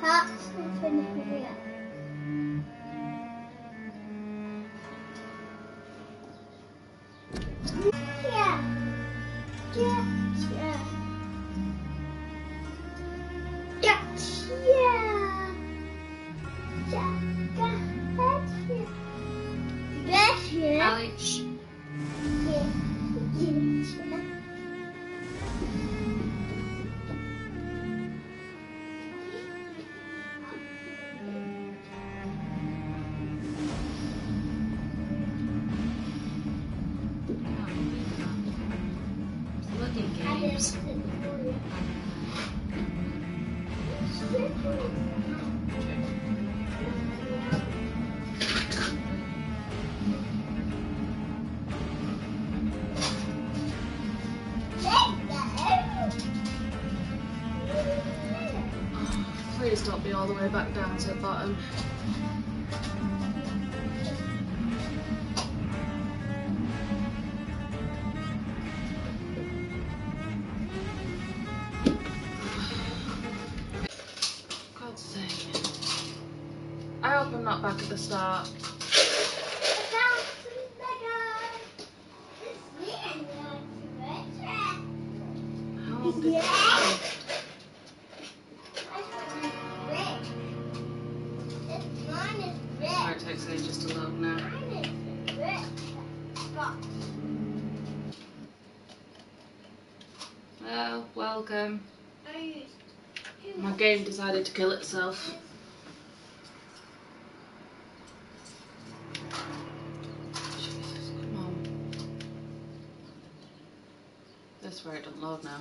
Parks open here. Welcome. My game decided to kill itself. Jesus, come on. That's where it doesn't load now.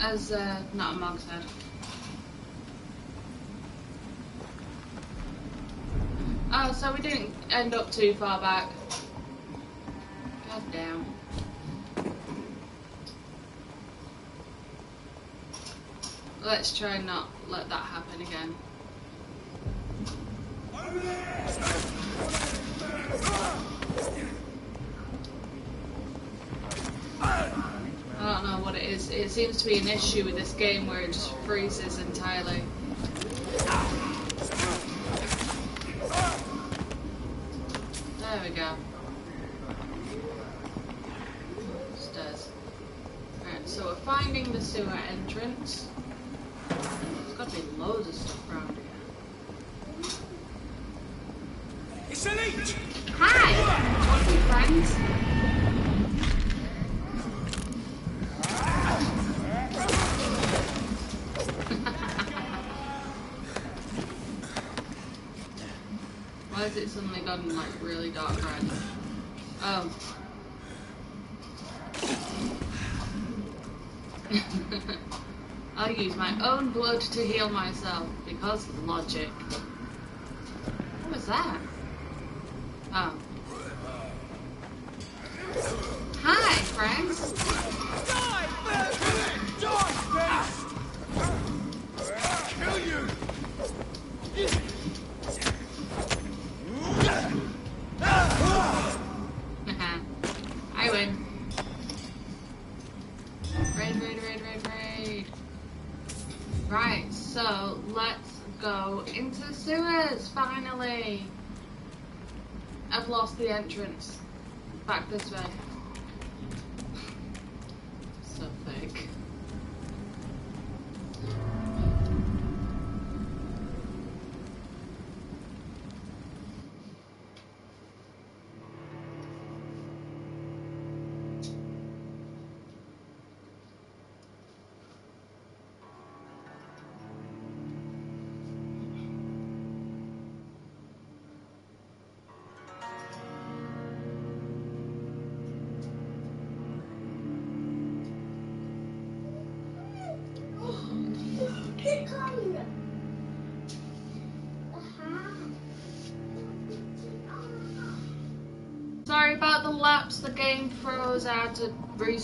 As uh, not a mog said. Oh, so we didn't end up too far back. God damn. Let's try and not let that happen again. I don't know what it is. It seems to be an issue with this game where it just freezes entirely. There we go. Stairs. Right, so we're finding the sewer entrance. There's got to be loads of stuff around here. It's elite! Hi! What's your friends? Why gotten like really dark red? Oh. I'll use my own blood to heal myself because logic. What was that? Oh. Hi, friends. The entrance. Back this way.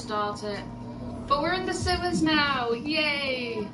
To restart it. But we're in the sewers now, yay!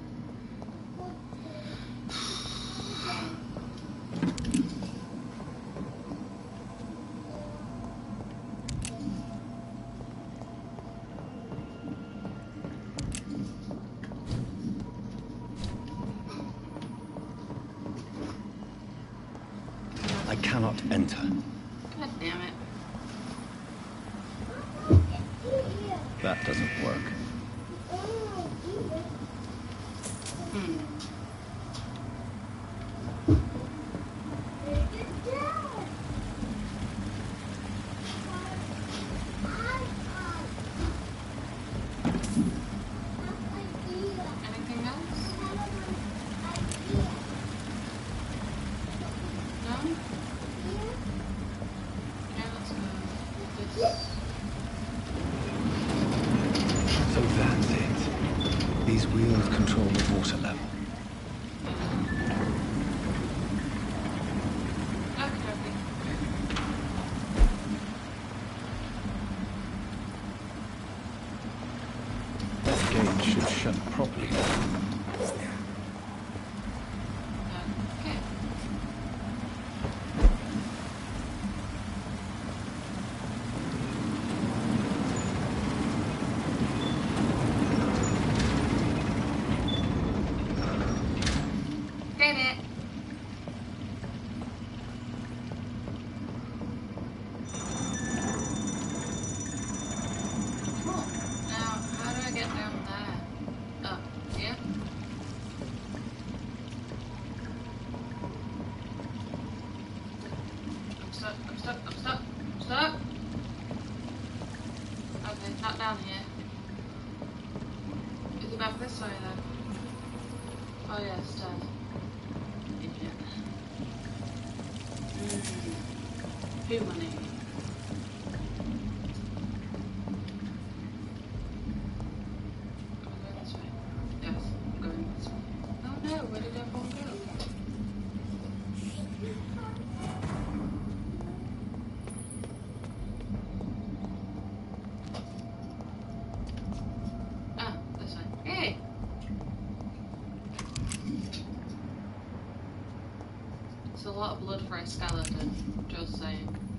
It's a lot of blood for a skeleton, just saying.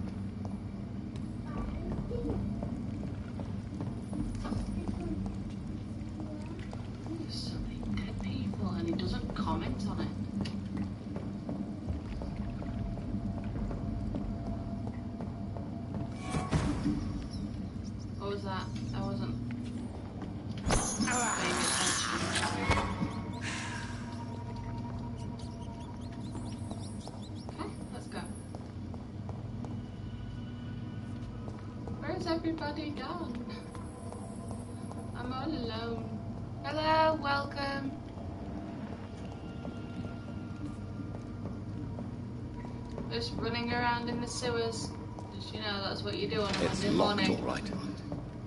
Sewers. Just, you know, that's what you do on a It's Monday locked, morning. all right.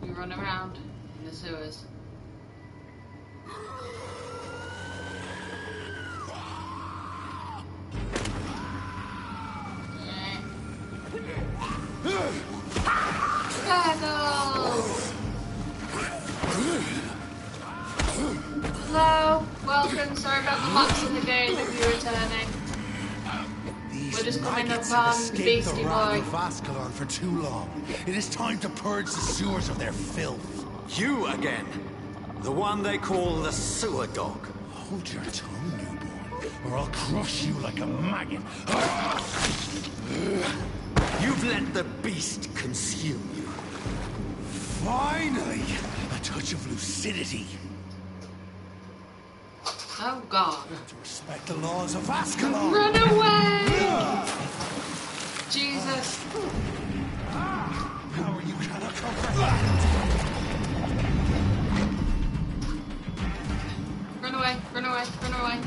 You run around in the sewers. Escaped Beastie the wrath Boy. of Ascalon for too long. It is time to purge the sewers of their filth. You again. The one they call the sewer dog. Hold your tongue, newborn, or I'll crush you like a maggot. You've let the beast consume you. Finally, a touch of lucidity. Oh god. To respect the laws of Ascalon. Run away! Jesus. Power you cannot comprehend. Run away, run away, run away.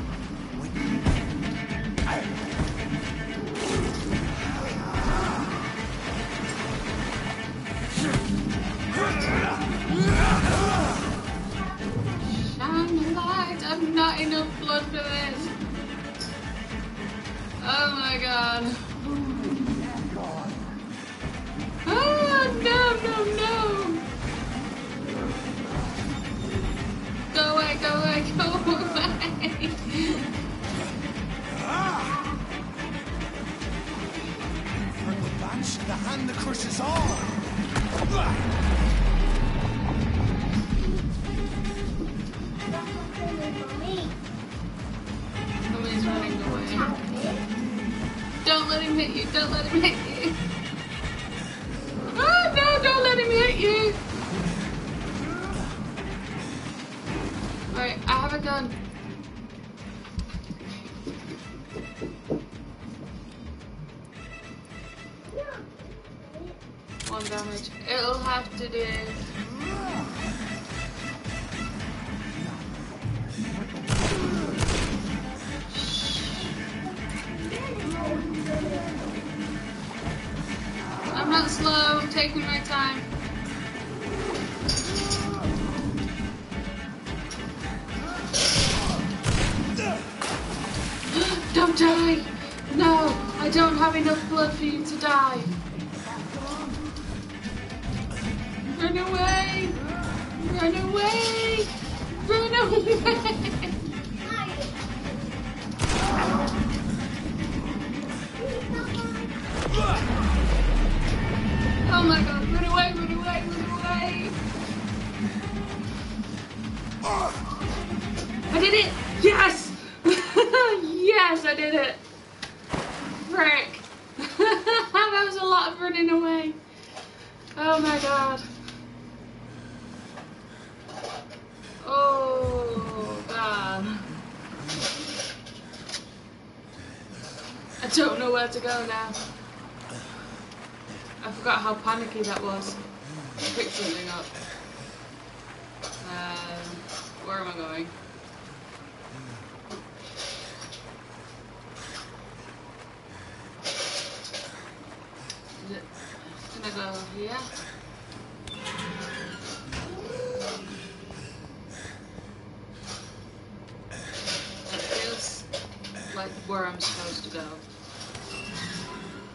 Shine a light, I'm not enough blood for this. Oh my god. Did it! Frick! that was a lot of running away. Oh my god. Oh god. I don't know where to go now. I forgot how panicky that was. I picked something up. Um, where am I going? Is it go here? It feels like where I'm supposed to go.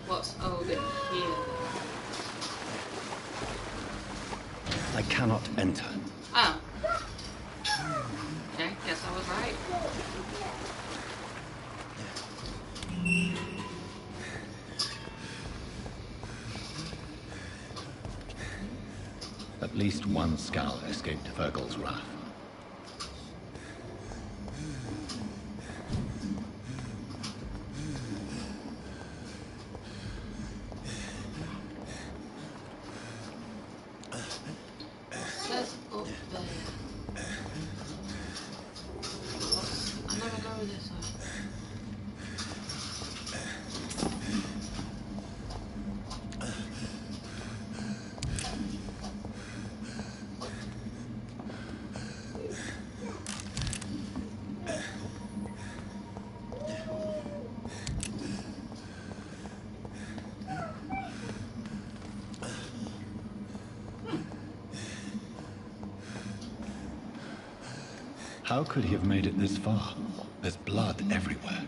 What's over here? I cannot enter. Oh. Okay, guess I was right. At least one skull escaped Virgil's wrath. says up there. What's, I never go this way. How could he have made it this far? There's blood everywhere.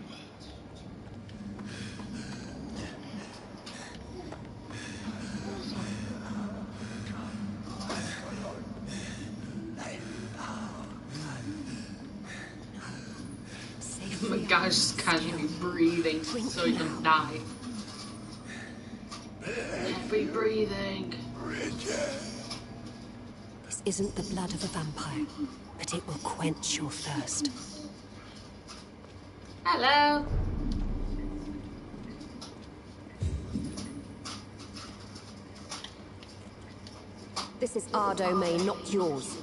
The guy's just casually breathing so he can die. Isn't the blood of a vampire, but it will quench your thirst. Hello. This is our domain, not yours.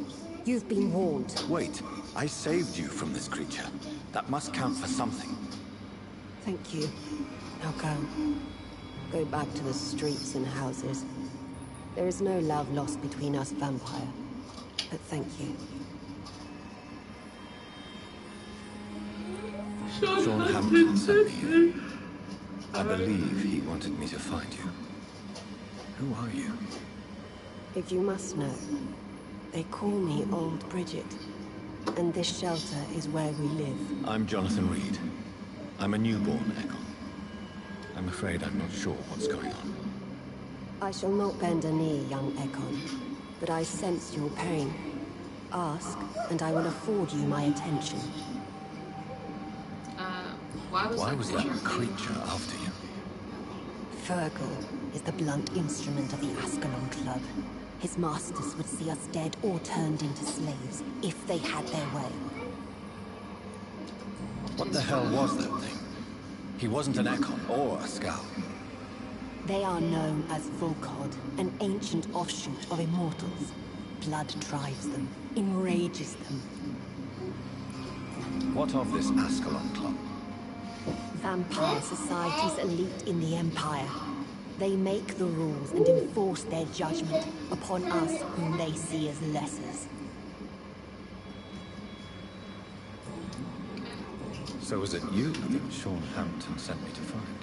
You've been warned. Wait, I saved you from this creature. That must count for something. Thank you. Now go. Go back to the streets and houses. There is no love lost between us, vampire. But thank you. Sean Hampton sent me here. I believe he wanted me to find you. Who are you? If you must know, they call me Old Bridget. And this shelter is where we live. I'm Jonathan Reed. I'm a newborn Ekon. I'm afraid I'm not sure what's going on. I shall not bend a knee, young Ekon, but I sense your pain. Ask, and I will afford you my attention. Uh, why was Why that was that creature? creature after you? Fergal is the blunt instrument of the Ascalon Club. His masters would see us dead or turned into slaves if they had their way. What the hell was that thing? He wasn't an Ekon or a Skal. They are known as Vulkod, an ancient offshoot of immortals. Blood drives them, enrages them. What of this Ascalon Club? Vampire society's elite in the Empire. They make the rules and enforce their judgment upon us whom they see as lessers. So was it you that Sean Hampton sent me to find?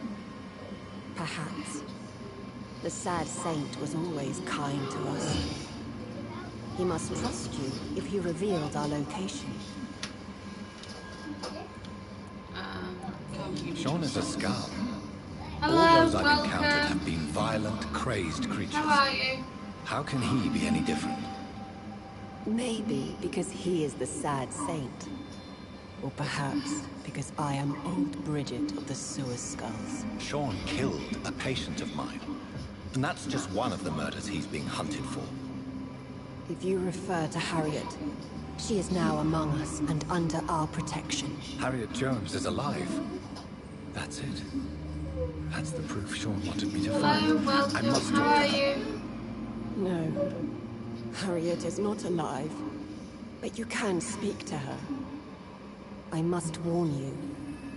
Perhaps. The sad saint was always kind to us. He must trust you if he revealed our location. Um, Sean is a Skal. All those I've encountered have been violent, crazed creatures. How are you? How can he be any different? Maybe because he is the sad saint. Or perhaps because I am old Bridget of the Sewer Skals. Sean killed a patient of mine. And that's just one of the murders he's being hunted for. If you refer to Harriet, she is now among us and under our protection. Harriet Jones is alive. That's it. That's the proof Sean wanted me to Hello, find. I welcome. must How talk are to you? No, Harriet is not alive, but you can speak to her. I must warn you,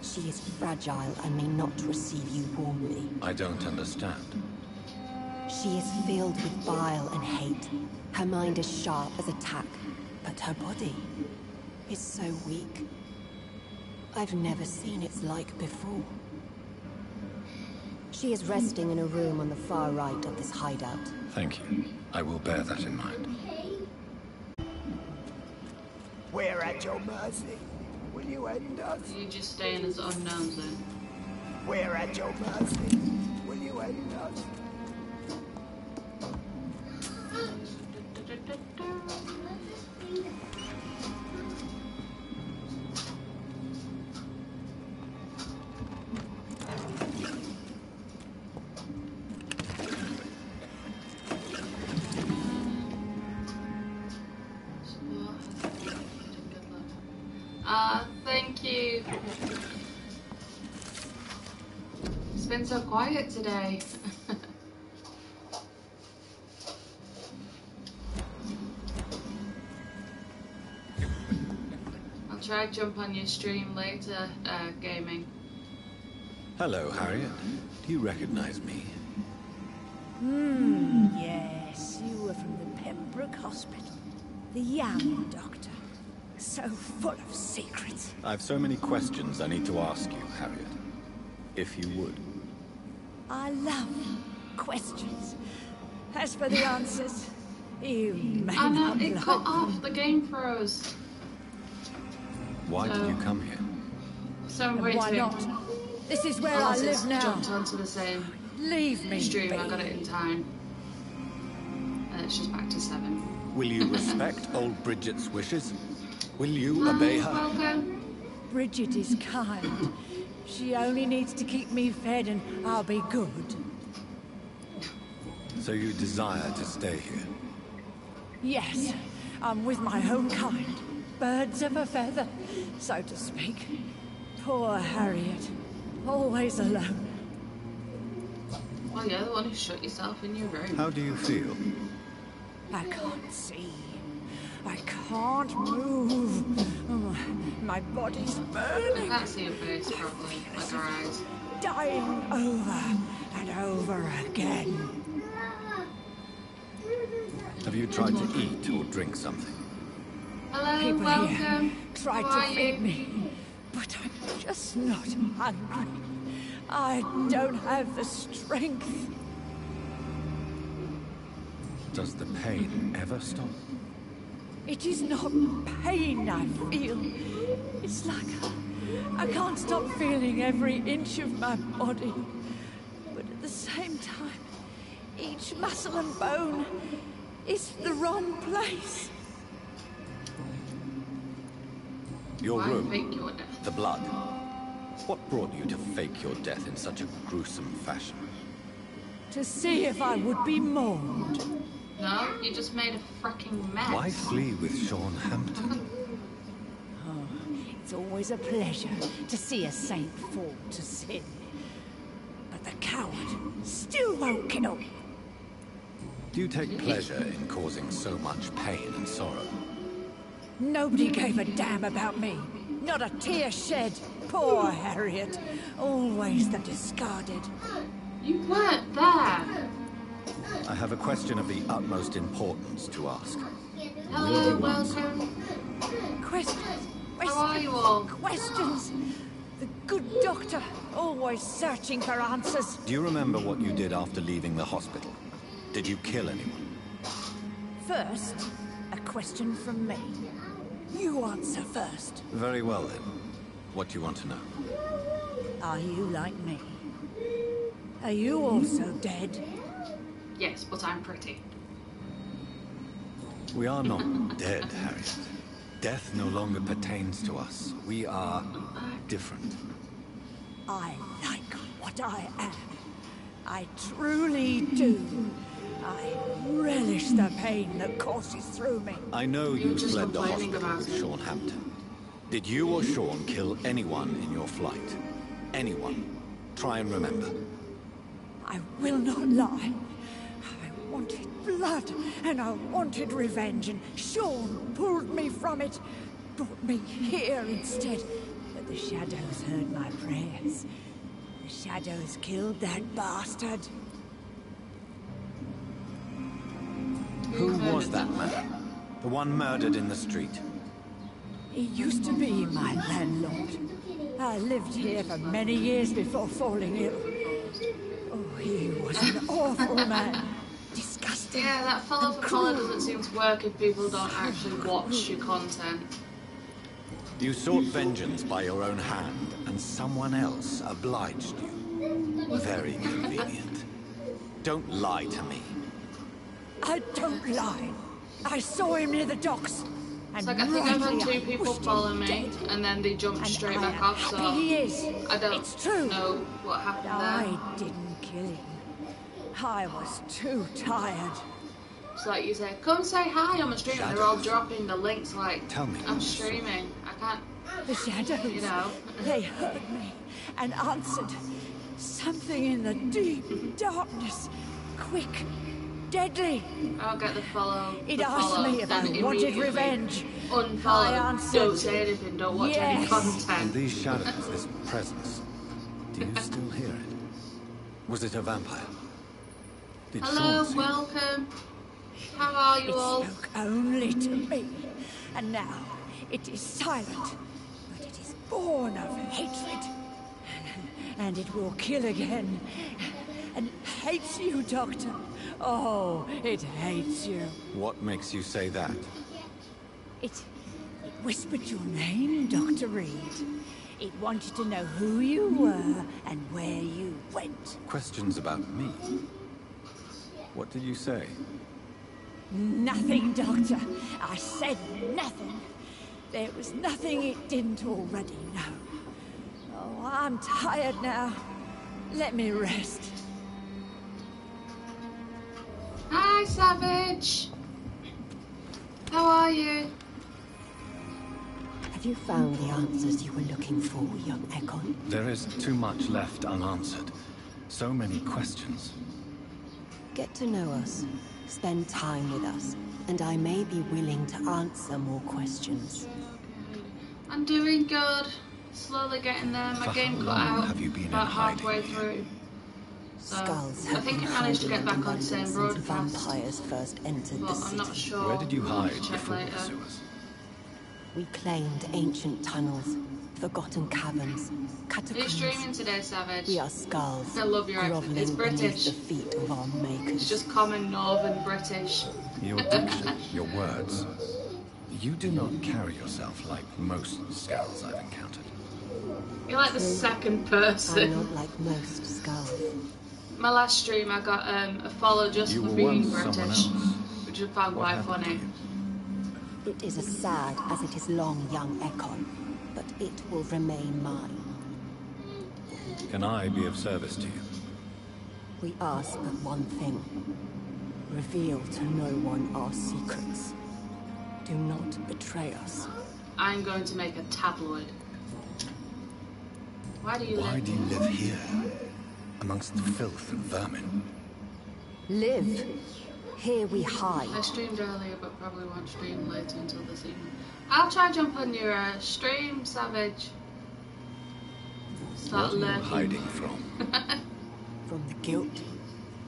she is fragile and may not receive you warmly. I don't understand. She is filled with bile and hate. Her mind is sharp as a tack, but her body is so weak. I've never seen its like before. She is resting in a room on the far right of this hideout. Thank you. I will bear that in mind. We're at your mercy. Will you end us? You just staying as unknowns then. We're at your mercy. Quiet today. I'll try to jump on your stream later, uh, gaming. Hello, Harriet. Do you recognize me? Hmm, yes, you were from the Pembroke Hospital. The young doctor. So full of secrets. I have so many questions I need to ask you, Harriet. If you would. I love questions. As for the answers, you may I know, it cut off, the game froze. Why did Oh. you come here? So I'm waiting. Why not? This is where I Unless it's live now. jumped onto the same Leave me stream, be. I got it in time. And it's just back to seven. Will you respect old Bridget's wishes? Will you obey her? Welcome. Bridget is kind. She only needs to keep me fed and I'll be good. So you desire to stay here? Yes, I'm with my own kind. Birds of a feather, so to speak. Poor Harriet. Always alone. Well, you're the one who shut yourself in your room. How do you feel? I can't see. I can't move. Oh, my body's burning. I burning. can't see your face properly, like your eyes. Dying over and over again. Have you tried to eat or drink something? Hello, People welcome. here tried How to are feed you? me, but I'm just not hungry. I don't have the strength. Does the pain ever stop? It is not pain I feel. It's like I can't stop feeling every inch of my body. But at the same time, each muscle and bone is the wrong place. Your room, fake your death? the blood. What brought you to fake your death in such a gruesome fashion? to see if I would be mourned. No, you just made a freaking mess. Why flee with Sean Hampton? Oh, it's always a pleasure to see a saint fall to sin. But the coward still won't kill. Do you take pleasure in causing so much pain and sorrow? Nobody gave a damn about me. Not a tear shed. Poor Harriet. Always the discarded. You weren't there. I have a question of the utmost importance to ask. Hello, welcome. Questions. How are you all? Questions. The good doctor, always searching for answers. Do you remember what you did after leaving the hospital? Did you kill anyone? First, a question from me. You answer first. Very well then. What do you want to know? Are you like me? Are you also dead? Yes, but I'm pretty. We are not dead, Harriet. Death no longer pertains to us. We are different. I like what I am. I truly do. I relish the pain that courses through me. I know You're you fled the hospital with. Sean Hampton. Did you or Sean kill anyone in your flight? Anyone? Try and remember. I will not lie. Blood and I wanted revenge, and Sean pulled me from it, brought me here instead. But the shadows heard my prayers. The shadows killed that bastard. Who was that man? The one murdered in the street? He used to be my landlord. I lived here for many years before falling ill. Oh, he was an awful man. Disgusting. Yeah, that follow and for follow doesn't seem to work if people don't actually watch your content. You sought vengeance by your own hand, and someone else obliged you. Very convenient. Don't lie to me. I don't lie. I saw him near the docks. And It's like I think I've had rightly two I people wished him follow me, dead. and then they jumped And straight I back am off. happy So he is. I don't It's true. know what happened I there. didn't kill him. I was too tired. It's like you say, come say hi on my stream, and they're all dropping the links like, Tell me. I'm streaming. I can't, The shadows, you know. they heard me and answered. Something in the deep darkness. Quick, deadly. I'll get the follow. It the asked follow, me if I then wanted immediately revenge. Unfollow. I answered. Don't say anything. Don't watch any Yes. And content. these shadows, this presence, do you still hear it? Was it a vampire? Did Hello, Sean see it? welcome. How are you It all? spoke only to me. And now it is silent. But it is born of hatred. And it will kill again. And hates you, Doctor. Oh, it hates you. What makes you say that? It, it whispered your name, Dr. Reed. It wanted to know who you were and where you went. Questions about me? What did you say? Nothing, Doctor. I said nothing. There was nothing it didn't already know. Oh, I'm tired now. Let me rest. Hi, Savage. How are you? Have you found the answers you were looking for, young Ekon? There is too much left unanswered. So many questions. Get to know us. Spend time with us. And I may be willing to answer more questions. I'm doing good. Slowly getting there. My For game how cut out have you been in about hiding? halfway through. So, Skals I think been I managed to get back on the same London since broadcast. vampires first entered But the I'm city. not sure. Where did you hide before later. the sewers? We claimed ancient tunnels, forgotten caverns, Are you catacombs. streaming today, Savage? We are skals, I love your accent. It's beneath British. the feet of our makers. It's just common northern British. Your diction, your words. You do not carry yourself like most skals I've encountered. You're like the second person. I'm person. not like most skals. My last stream, I got um, a follow just You for being British, which I found What quite funny. It is as sad as it is long, young Ekon, but it will remain mine. Can I be of service to you? We ask but one thing. Reveal to no one our secrets. Do not betray us. I'm going to make a tabloid. Why do you Why live? do you live here? Amongst the filth and vermin? Live. Here we hide. I streamed earlier, but probably won't stream later until this evening. I'll try jump on your uh, stream, Savage. Start What are you lurking. hiding from? From the guilt,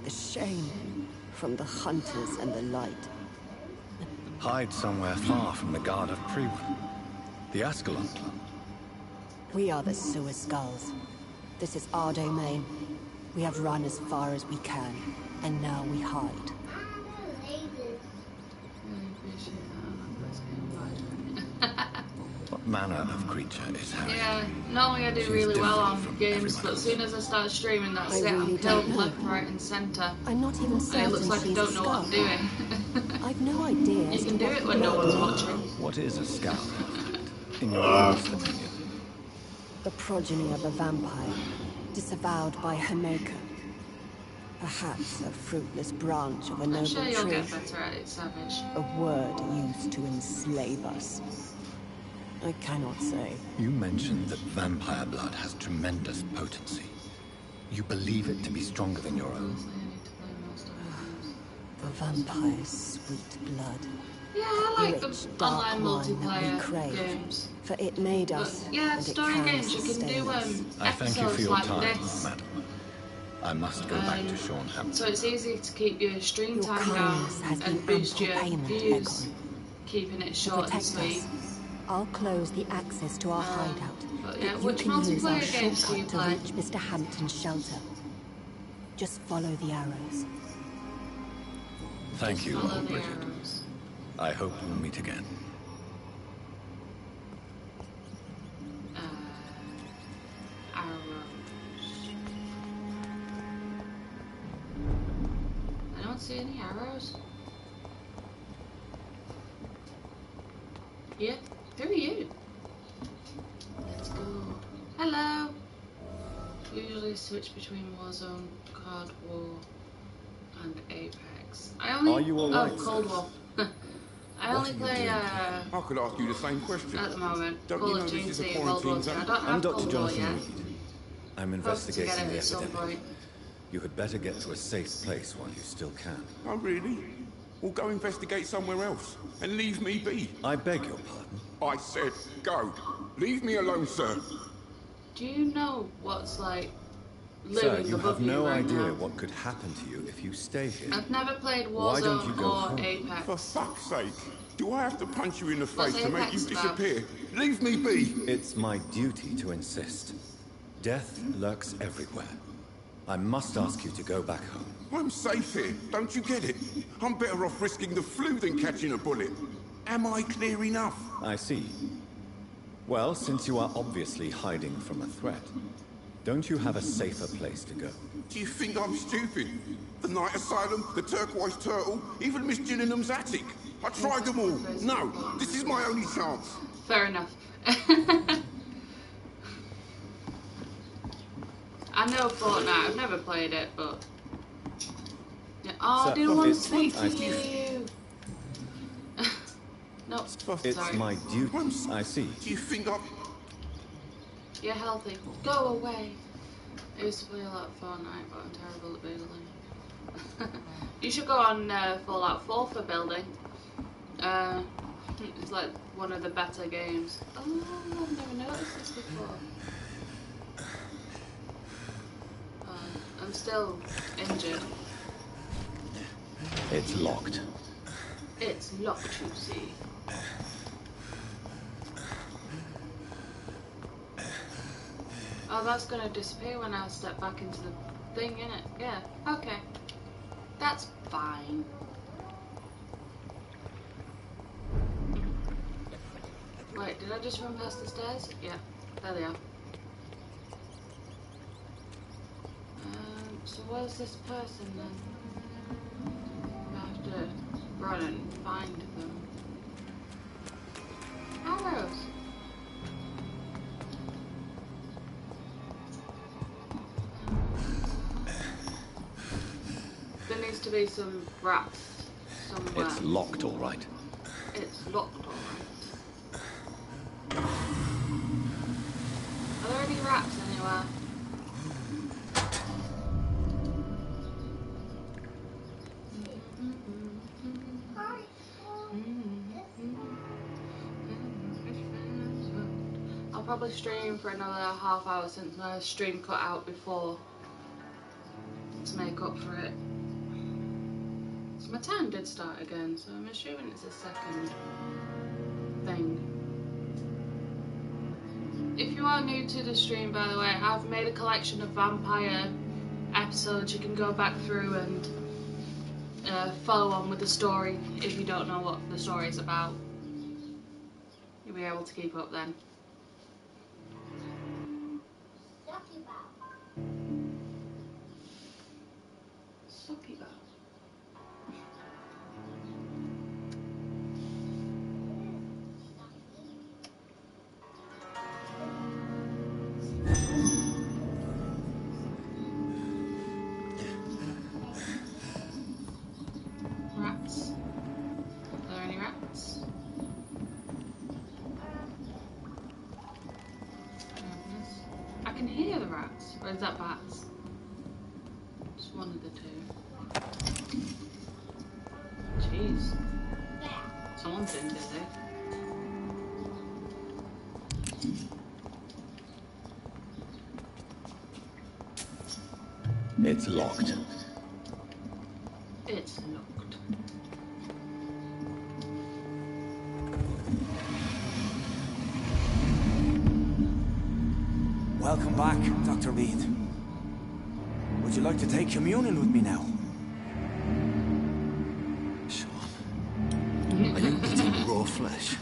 the shame, from the hunters and the light. Hide somewhere far from the guard of Priwen. The Ascalon Club. We are the sewer skals. This is our domain. We have run as far as we can, and now we hide. Really appreciate that. I'm not pressing obliged. What manner of creature is Harry? Yeah, normally I do She's really well on games, but as soon as I start streaming, that's I it. I'm really killed don't know. left, right, and centre. I'm not even And it looks like I don't know what I'm doing. I've no idea. you can do it when no one's watching. What is a skal, in your uh, honest opinion? The progeny of a vampire, disavowed by her maker. Perhaps a fruitless branch of a I'm noble sure you'll tree. get better at it, Savage. A word used to enslave us. I cannot say. You mentioned that vampire blood has tremendous potency. You believe it to be stronger than your own. Honestly, I need to play more stuff like this. The vampire's sweet blood. Yeah, I like Rich, the dark online wine that we multiplayer crave. games. For it made But us. yeah, story games, you can do um, I thank you for episodes your like time, this. madam. I must go back to Um, Shornham. So it's easy to keep your stream Your time down and boost your views, keeping it short and sweet. us, I'll close the access to our Um, hideout. but yeah, you can use our multiplayer you shortcut to play? reach Mr. Hampton's shelter. Just follow the arrows. Thank you, Follow Bridget. arrows. I hope we'll meet again. Uh, arrows. I don't see any arrows. Yeah, who are you? Let's go. Hello. Usually switch between Warzone, Cold War, and Apex. I only Are you all oh right, Cold sir? War. I What only play doing uh, I could ask you the same question. at the moment Don't Call you of know this is a Duty, World War II. I zone? don't I'm have Dr. Cold War Jonathan yet. Reed. I'm investigating the epidemic. You had better get to a safe place while you still can. Oh, really? Well, go investigate somewhere else and leave me be. I beg your pardon. I said go. Leave me alone, sir. Do you know what's like Sir, living you above have no you right idea now? what could happen to you if you stay here. I've never played Why don't you Warzone go or home? Apex. For fuck's sake. Do I have to punch you in the What's face to make you Apex about? disappear? Leave me be. It's my duty to insist. Death lurks everywhere. I must ask you to go back home. I'm safe here. Don't you get it? I'm better off risking the flu than catching a bullet. Am I clear enough? I see. Well, since you are obviously hiding from a threat, don't you have a safer place to go? Do you think I'm stupid? The Night Asylum, the Turquoise Turtle, even Miss Gillingham's attic. I tried them all. No, this is my only chance. Fair enough. I know Fortnite. I've never played it, but. Yeah. Oh, I Sir, do want to it's- speak to I- you. no, It's sorry. my duty. I see. Do you think I'm... You're healthy. Go away. I used to play a lot of Fortnite, but I'm terrible at building. you should go on uh, Fallout 4 for building. Uh, it's like one of the better games. Oh, I've never noticed this before. Uh, I'm still injured. It's locked. It's locked, you see. Oh, that's gonna disappear when I step back into the thing, innit? Yeah, okay. That's fine. Wait, did I just run past the stairs? Yeah, there they are. Um, so where's this person then? I have to run and find them. Arrows! There needs to be some rats somewhere. It's locked, all right. It's locked, since my stream cut out before to make up for it. So my time did start again, so I'm assuming it's a second thing. If you are new to the stream, by the way, I've made a collection of vampire episodes you can go back through and uh, follow on with the story if you don't know what the story is about. You'll be able to keep up then. Soppy Bow. Is that bats? Just one of the two. Jeez. Someone's busy. It's locked. Dr. Reid. Would you like to take communion with me now? Sean, are you eating raw flesh?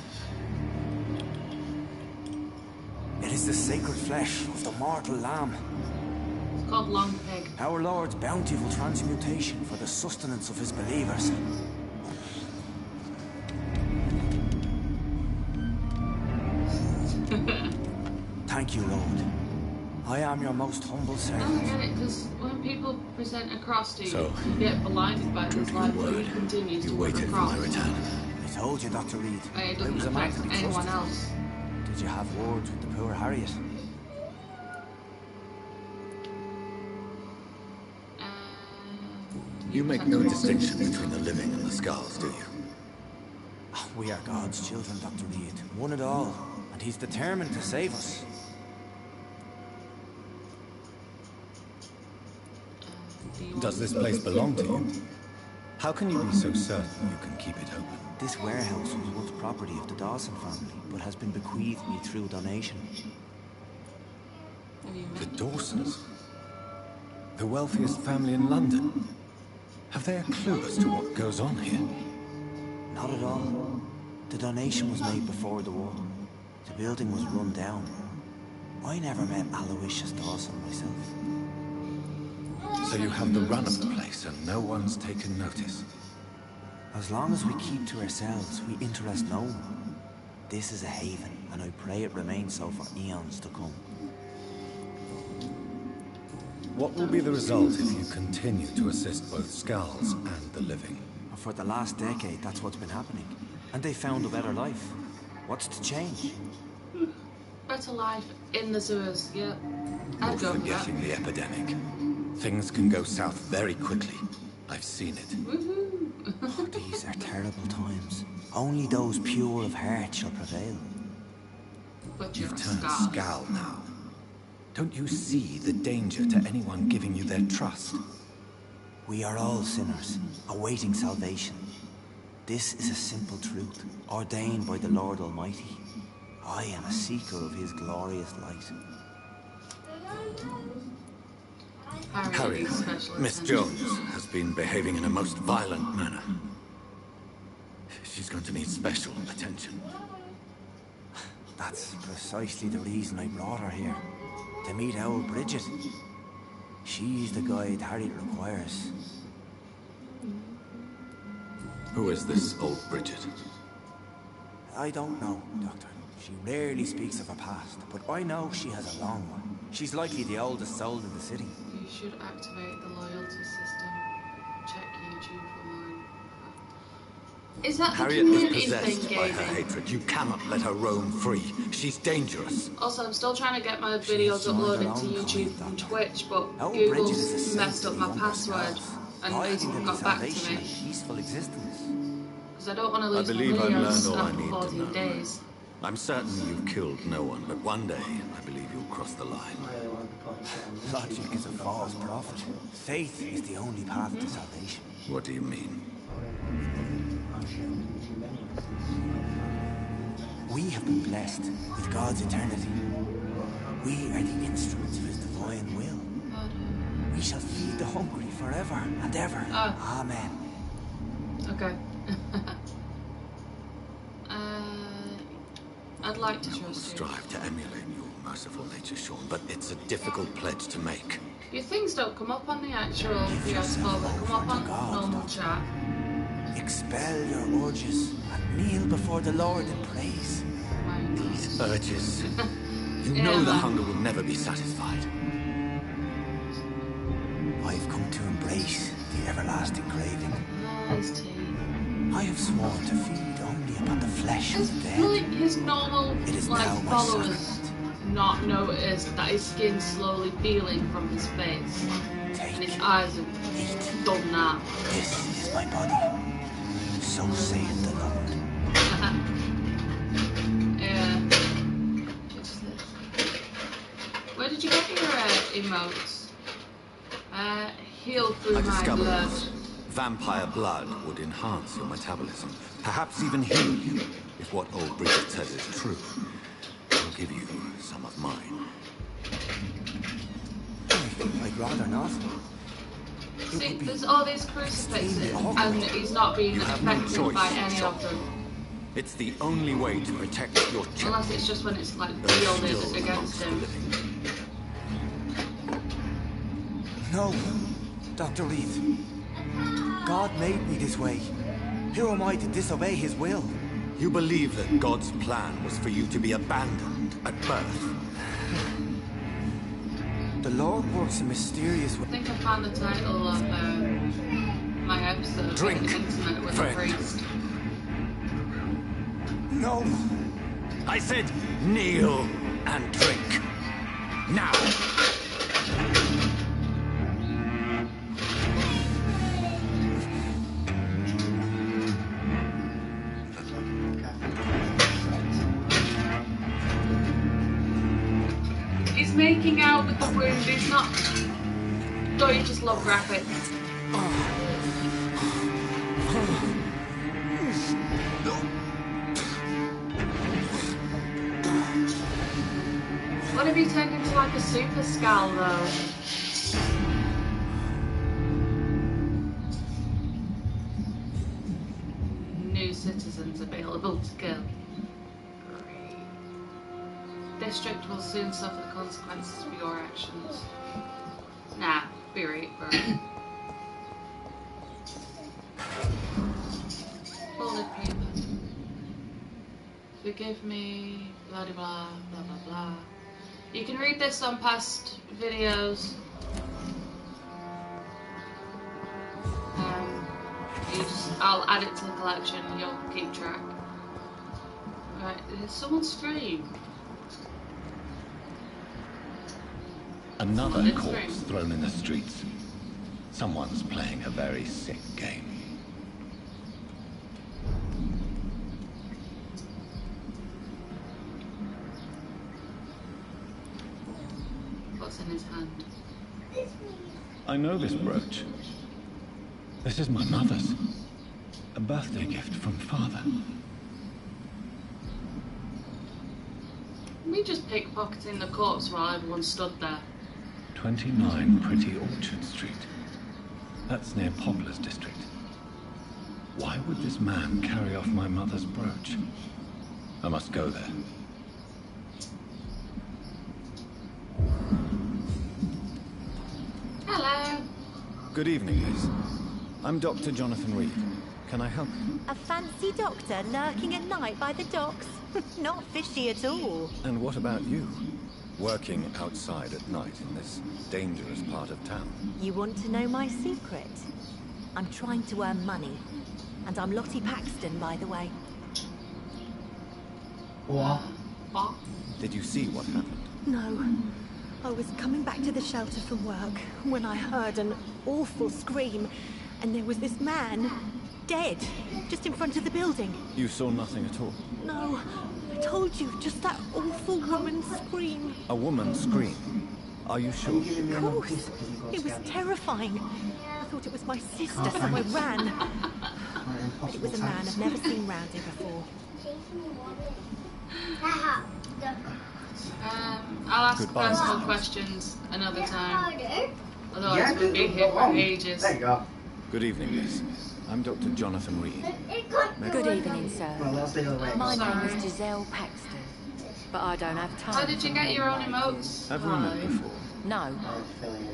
It is the sacred flesh of the mortal lamb, It's called Long Pig. our Lord's bountiful transmutation for the sustenance of his believers. I your most humble servant. I don't get it, because when people present a cross to you, So, you get blinded by this light, but word, he continues you to waited for my return. I told you, Dr. Reid. And it I doesn't was a man affect to be anyone trusted. else. Did you have words with the poor Harriet? Uh, You make no distinction between the living and the skals, do you? We are God's children, Dr. Reid. One and all. And he's determined to save us. do you want Does this place belong to you? How can you be so certain you can keep it open? This warehouse was once property of the Dawson family, but has been bequeathed me through donation. The Dawsons? The wealthiest family in London? Have they a clue as to what goes on here? Not at all. The donation was made before the war. The building was run down. I never met Aloysius Dawson myself. So you have the run of the place and no one's taken notice. As long as we keep to ourselves, we interest no one. This is a haven, and I pray it remains so for eons to come. What will be the result if you continue to assist both skals and the living? For the last decade, that's what's been happening. And they found a better life. What's to change? better life in the sewers? Yeah, You're I'd go for that. forgetting the epidemic. Things can go south very quickly. I've seen it. Oh, these are terrible times. Only those pure of heart shall prevail. but you're You've turned scar. Skal now. Don't you see the danger to anyone giving you their trust? We are all sinners, awaiting salvation. This is a simple truth, ordained by the Lord Almighty. I am a seeker of his glorious light. Harry, Harry, needs special Miss. Jones has been behaving in a most violent manner. She's going to need special attention. That's precisely the reason I brought her here. To meet our Bridget. She's the guide Harriet requires. Who is this old Bridget? I don't know, Doctor. She rarely speaks of her past, but I know she has a long one. She's likely the oldest soul in the city should activate the loyalty system. Check YouTube for more. Is that Harriet the community was possessed thing, by her hatred. You cannot let her roam free. She's dangerous. Also, I'm still trying to get my videos uploaded to YouTube and Twitch, but Google's messed up my password and hasn't got back to me. Because I don't want to lose I believe my videos I've learned all after 14 days. I'm certain you've killed no one, but one day I believe you'll cross the line. Logic is a false prophet. Faith is the only path to salvation. What do you mean? We have been blessed with God's eternity. We are the instruments of His divine will. We shall feed the hungry forever and ever. Ah. Amen. Okay. I'd like to I will trust you. strive to emulate your merciful nature, Sean, but it's a difficult pledge to make. Your things don't come up on the actual Give PS4, they come up on God, normal chat. Expel your urges and kneel before the Lord in praise. These urges. You Yeah, know the hunger will never be satisfied. I've come to embrace the everlasting craving. Nice. I have sworn to feed only upon the flesh His, of the dead. like, his normal It is like now my followers not notice that his skin's slowly peeling from his face Take, and his eyes have eat. done that. This is my body. So saith the Lord. yeah. Just this. Where did you get your uh, emotes? Uh, heal through I my discovered blood. vampire blood would enhance your metabolism, perhaps even heal you, if what old Bridget says is true. I'll give you some of mine. I'd rather not. See, would there's all these crucifixes, and he's not being You have no affected by any of them. It's the only way to protect your children. Unless it's just when it's like They're wielded still against him. No, Dr. Reid. God made me this way. Who am I to disobey his will? You believe that God's plan was for you to be abandoned at birth. The Lord works in mysterious I think I found the title of uh, my episode. Drink, Intimate with friend. a priest. No, I said kneel and drink. Now! District will soon suffer the consequences for your actions. Nah, be right, bro. Folded paper. Forgive me, blah blah blah blah blah blah. You can read this on past videos. Um, I'll add it to the collection. You'll keep track. Right, someone scream? Another corpse thrown in the streets. Someone's playing a very sick game. What's in his hand? I know this brooch. This is my mother's. A birthday gift from father. We just pickpocketing the corpse while everyone stood there. 29 Pretty Orchard Street. That's near Poplars District. Why would this man carry off my mother's brooch? I must go there. Hello. Good evening, Liz. I'm Dr. Jonathan Reid. Can I help you? A fancy doctor lurking at night by the docks? Not fishy at all. And what about you? Working outside at night in this dangerous part of town. You want to know my secret? I'm trying to earn money. And I'm Lottie Paxton, by the way. What? What? Did you see what happened? No. I was coming back to the shelter from work when I heard an awful scream, and there was this man, dead, just in front of the building. You saw nothing at all. No, I told you, just that awful woman's scream. A woman's scream. Are you sure? Of course. It was terrifying. I thought it was my sister, so I ran. But it was a man I've never seen round here before. Um, I'll ask Goodbye. personal questions another time. Otherwise, Yeah, we'll be here for ages. There you go. Good evening, miss. I'm Dr. Jonathan Reid. Good evening, sir. Well, that's the other way. My Sorry. name is Giselle Paxton, but I don't have time. How did you get your own that. emotes? Have we met before? No,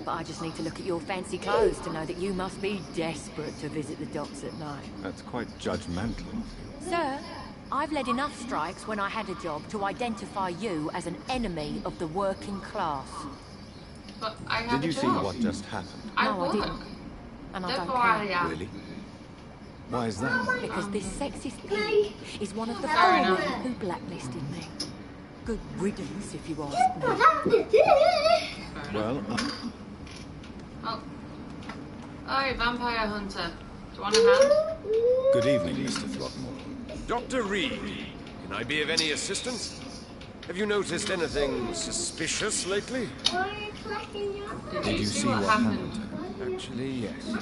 but I just need to look at your fancy clothes to know that you must be desperate to visit the docks at night. That's quite judgmental. Sir, I've led enough strikes when I had a job to identify you as an enemy of the working class. But I have Did you a see what just happened? I No, I didn't. And I don't Therefore, I care. am. Really? Why is that? Because this sexist pig is one of the Fair four men who blacklisted me. Good riddance, if you ask me. Well, uh, Oh. Hi, vampire hunter. Do you want a hand? good evening, Mr. Throckmorton. Dr. Reid, can I be of any assistance? Have you noticed anything suspicious lately? Did you see what happened? Actually, yes.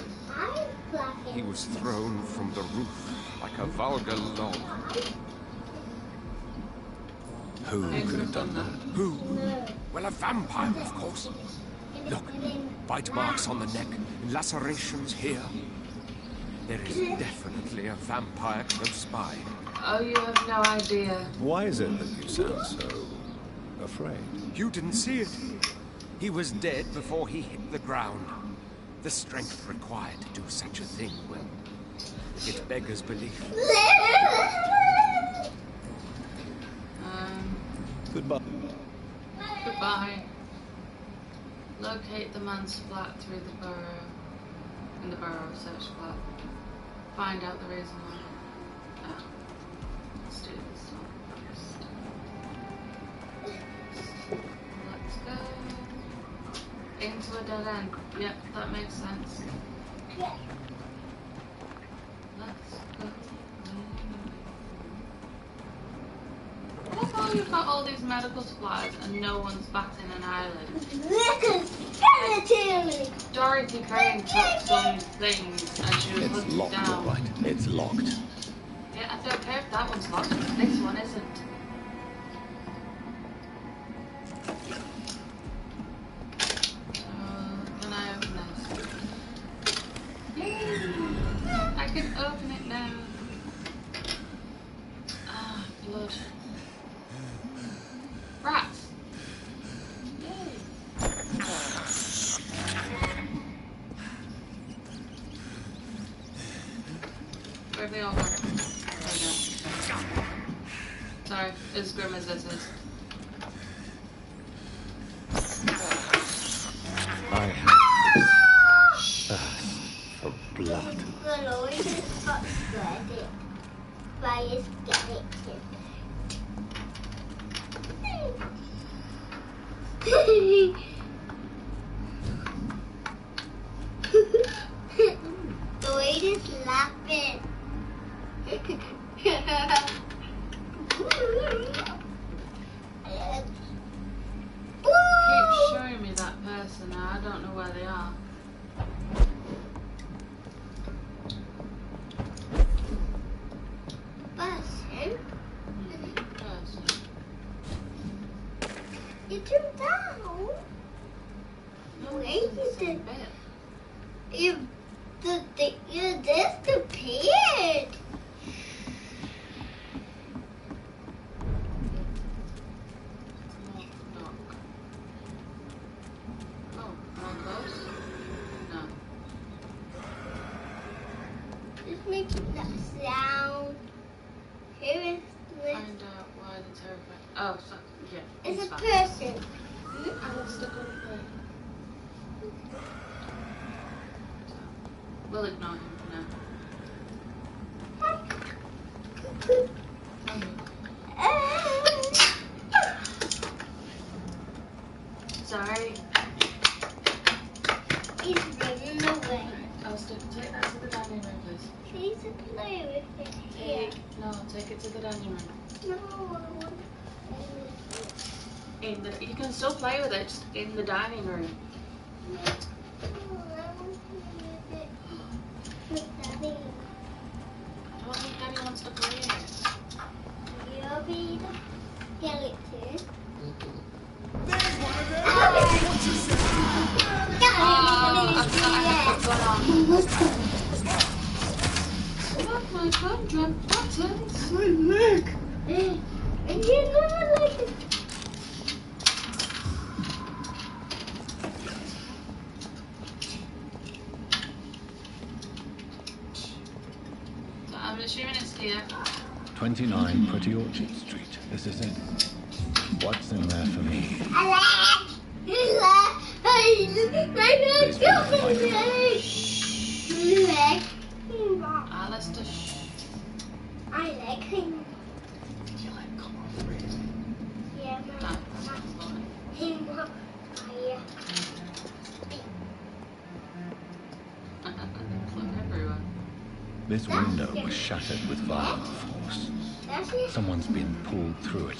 He was thrown from the roof like a vulgar log. Who could have done that? Who? Well, a vampire, of course. Look, bite marks on the neck, lacerations here. There is definitely a vampire close by. Oh, you have no idea. Why is it that you sound so afraid? You didn't see it. He was dead before he hit the ground. The strength required to do such a thing, well, it beggars belief. Um, Goodbye. goodbye. Locate the man's flat through the burrow. In the burrow, search flat. Find out the reason why. Oh. Let's do this one first. Let's go. Into a dead end. Yep, that makes sense. Let's go. I love how you've got all these medical supplies and no one's batting an eyelid. Dorothy Crane took some things and she was It's locked, down. right. It's locked. Yeah, I don't care if that one's locked. This one isn't. As grim as this is. I have this thirst for blood. By his skeleton. Lloyd is laughing. Keep showing me that person now. I don't know where they are. Person, Person. you turned down. No, Wait, it's in the you same did- bit. You, the, the, you disappeared. More dock. Oh, more close? No. Just making that sound. Here is the, Find out why the terrified. Oh, so, yeah. it's he's a fine. person. I'm stuck on the plane. We'll ignore him for now. Sorry. He's running away. Oh, stick, take that to the dining room, please. Please play with it here. Take, no, take it to the dining room. No, I want to In the, you can still play with it, just in the dining room. I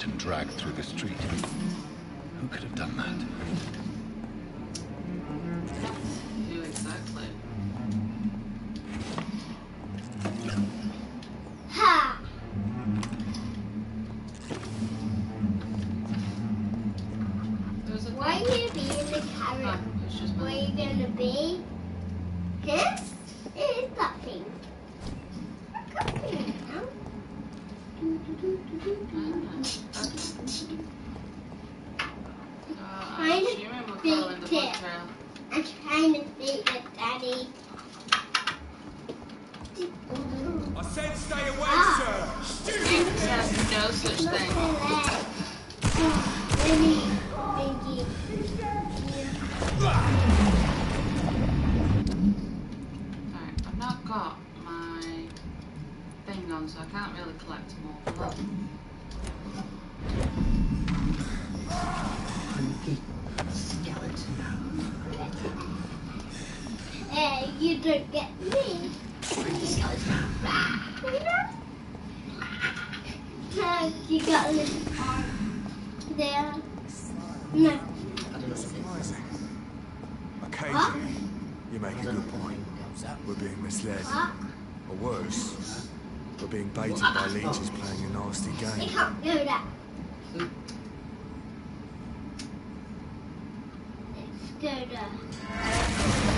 and dragged through the street. The blood tip. trail. I'm trying to see it, Daddy. I said stay away, Ah. sir! There's no such thing. Oh, Winnie, Pinky. Alright, I've not got my thing on, so I can't really collect more blood. Hey, you don't get me. No, you got this arm there. No. Occasionally, you make a good point. We're being misled. What? Or worse, we're being baited by leeches playing a nasty You game. can't go that. Let's go there.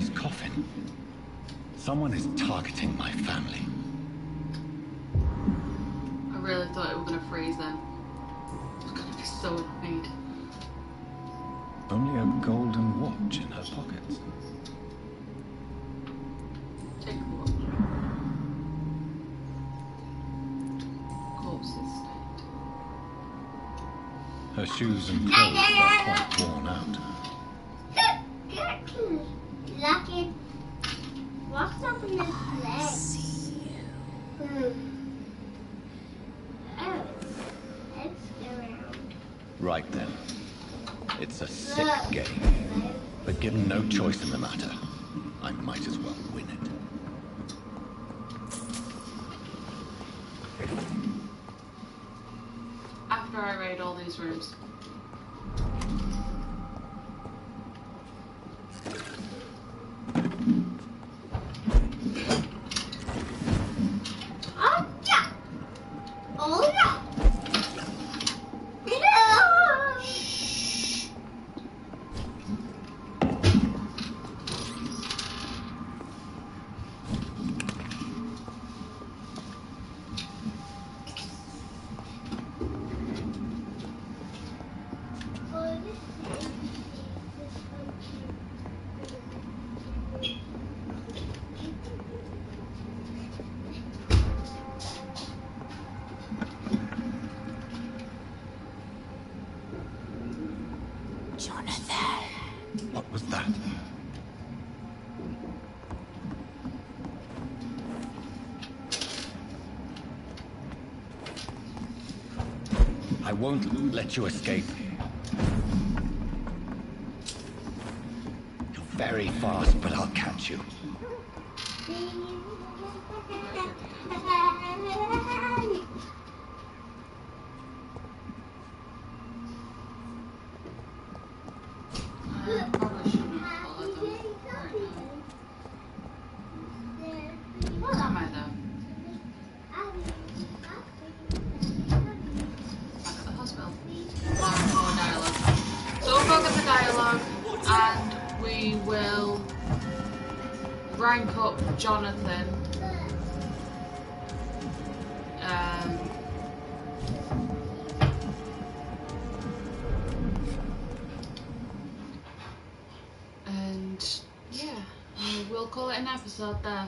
Mary's coffin. Someone is targeting my family. I really thought it was gonna freeze then. I was gonna be so annoyed. Only a golden watch in her pockets. Take a look. Corpses. Her shoes and clothes are quite worn out. Lucky. What's up in his leg? Hmm. Oh, let's go around. Right then. It's a sick game. But given no choice in the matter, I might as well win it. After I raid all these rooms. I won't let you escape. You're very fast, but I'll catch you. Jonathan. Um, and yeah, we'll call it an episode there.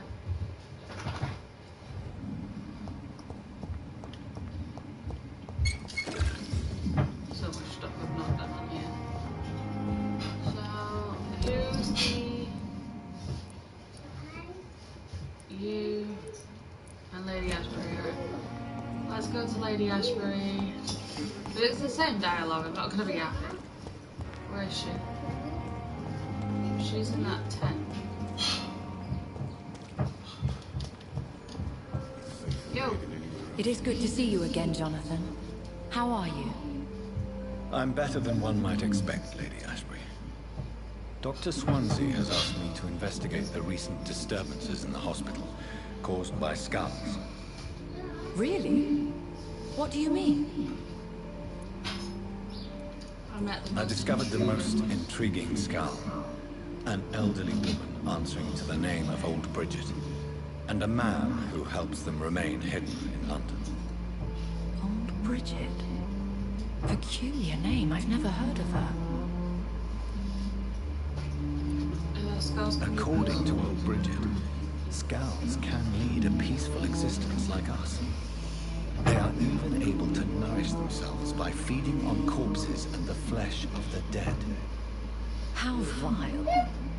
It's the same dialogue. I'm not gonna be happy. Where is she? She's in that tent. Yo. It is good to see you again, Jonathan. How are you? I'm better than one might expect, Lady Ashbury. Dr. Swansea has asked me to investigate the recent disturbances in the hospital caused by skals. Really? What do you mean? I met the I discovered the most intriguing skal. An elderly woman answering to the name of Old Bridget. And a man who helps them remain hidden in London. Old Bridget. Peculiar name. I've never heard of her. skals can be According to Old Bridget, skals can lead a peaceful existence like us. They are even able to nourish themselves by feeding on corpses and the flesh of the dead. How vile.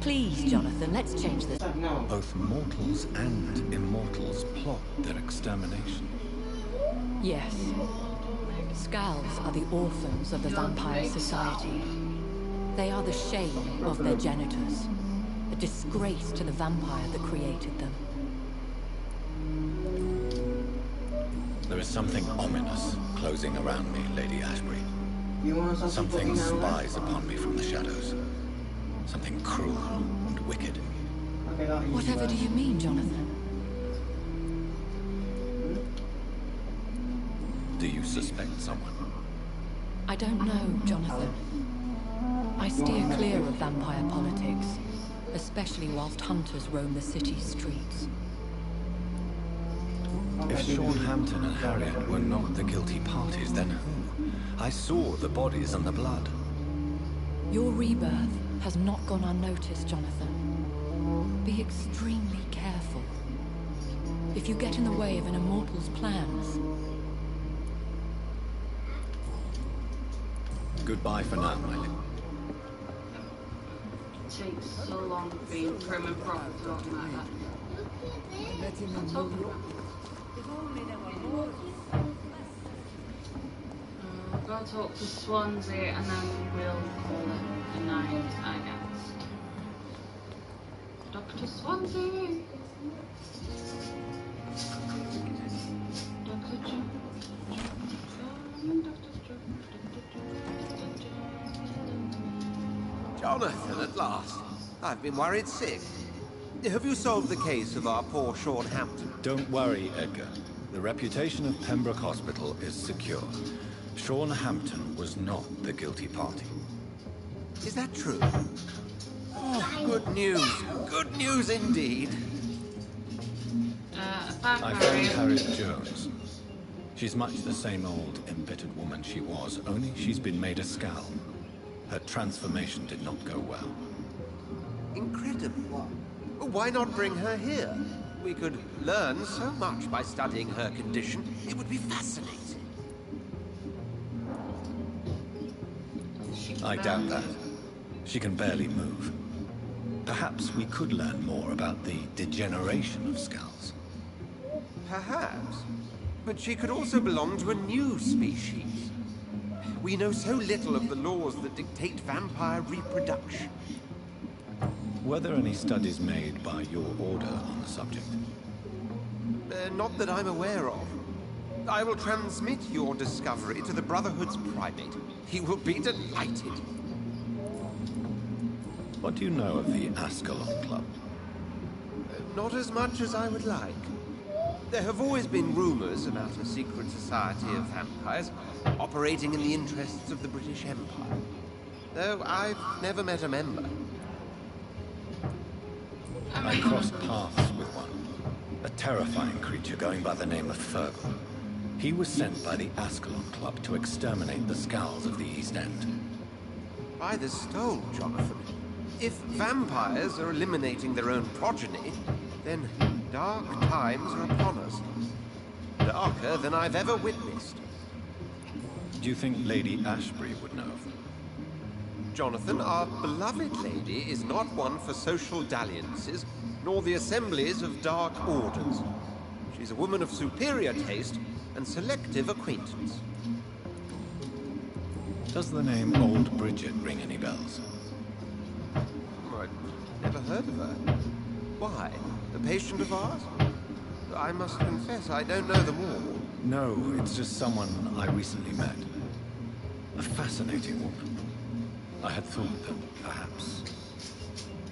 Please, Jonathan, let's change this. Both mortals and immortals plot their extermination. Yes. Skals are the orphans of the Vampire Society. They are the shame of their genitors. A disgrace to the vampire that created them. There is something ominous closing around me, Lady Ashbury. Something spies upon me from the shadows. Something cruel and wicked. Whatever do you mean, Jonathan? Hmm? Do you suspect someone? I don't know, Jonathan. I steer clear of vampire politics, especially whilst hunters roam the city streets. If Sean Hampton and Harriet were not the guilty parties, then who? I saw the bodies and the blood. Your rebirth has not gone unnoticed, Jonathan. Be extremely careful. If you get in the way of an immortal's plans, Goodbye for now, my lady. It takes so long being prim and proper talking like that. What's up? Uh, go talk to Swansea and then we'll call it a night, I guess. Dr. Swansea! Dr. Jonathan, at last. I've been worried sick. Have you solved the case of our poor Sean Hampton? Don't worry, Edgar. The reputation of Pembroke Hospital is secure. Sean Hampton was not the guilty party. Is that true? Oh, good news. Good news indeed. Uh, I found Harriet Jones. She's much the same old, embittered woman she was, only she's been made a skal. Her transformation did not go well. Incredible. Why not bring her here? We could learn so much by studying her condition. It would be fascinating. I doubt that. She can barely move. Perhaps we could learn more about the degeneration of skals. Perhaps. But she could also belong to a new species. We know so little of the laws that dictate vampire reproduction. Were there any studies made by your order on the subject? Uh, not that I'm aware of. I will transmit your discovery to the Brotherhood's primate. He will be delighted. What do you know of the Ascalon Club? Uh, not as much as I would like. There have always been rumors about a secret society of vampires operating in the interests of the British Empire. Though I've never met a member. I crossed paths with one. A terrifying creature going by the name of Fergal. He was sent by the Ascalon Club to exterminate the Skals of the East End. By the stole, Jonathan. If vampires are eliminating their own progeny, then dark times are upon us. Darker than I've ever witnessed. Do you think Lady Ashbury would know? Jonathan, our beloved lady is not one for social dalliances, nor the assemblies of dark orders. She's a woman of superior taste and selective acquaintance. Does the name Old Bridget ring any bells? I've never heard of her. Why? A patient of ours? I must confess, I don't know them all. No, it's just someone I recently met. A fascinating woman. I had thought that perhaps.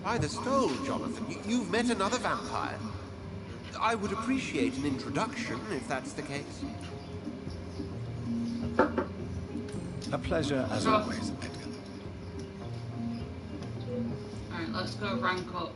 By the stole, Jonathan, you- you've met another vampire. I would appreciate an introduction, if that's the case. A pleasure as Sure. always, Edgar. Alright, let's go rank up.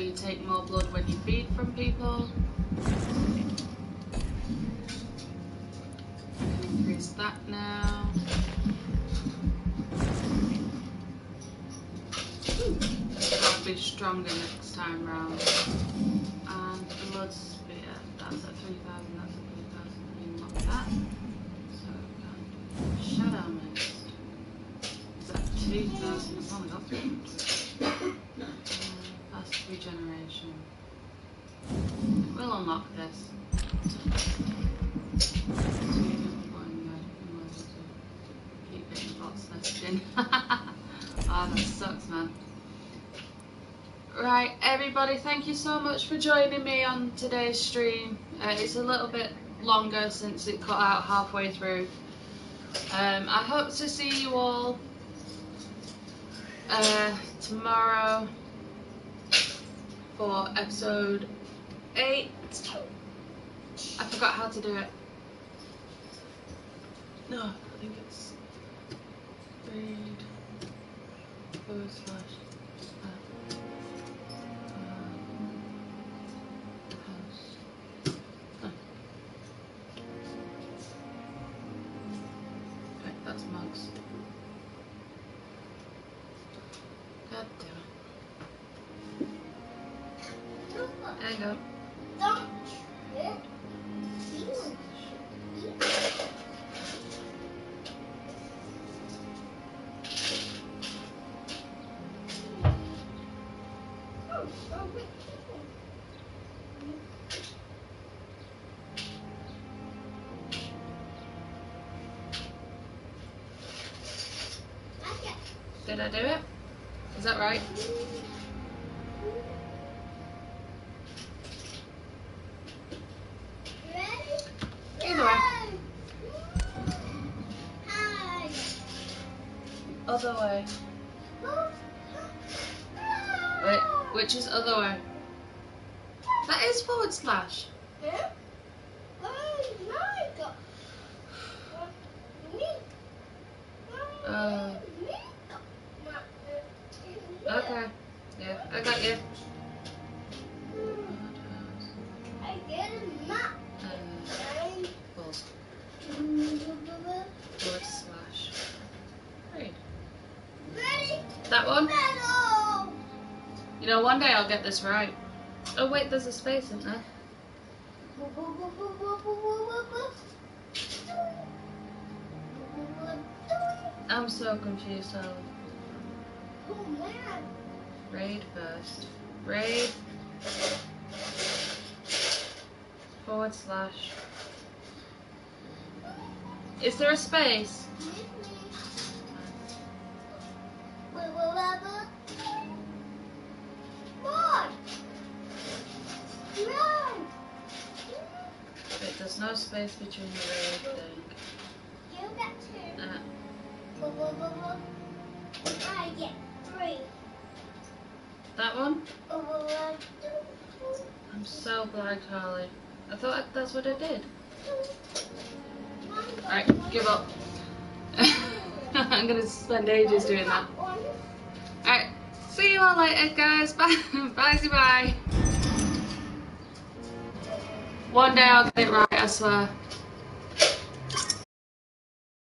You take more blood when you feed from people. Increase that now. I'll be stronger next time round. And blood spear, that's at 3000, that's at 3000. We unlock that. So can do shadow mist. Is that 2000? I've only got 300. Uh, that's regeneration. We'll unlock this. Keep getting bots listed. Ah, that sucks, man. Right, everybody, thank you so much for joining me on today's stream. Uh, it's a little bit longer since it cut out halfway through. Um, I hope to see you all uh, tomorrow for episode 8. I forgot how to do it. No, I think it's read forward slash Did I do it? Is that right? Either way. Other way. Wait, which is other way? That is forward slash. Right. Oh wait, there's a space, isn't there? I'm so confused. Oh. Raid first. Raid. Forward slash. Is there a space? Space between the raid thing. You get two. Uh, I get three. that one? I'm so blanked, Harley. I thought that's what I did. Alright, give up. I'm gonna spend ages doing that. Alright, see you all later, guys. Bye. bye, bye. One day I'll get it right, I swear.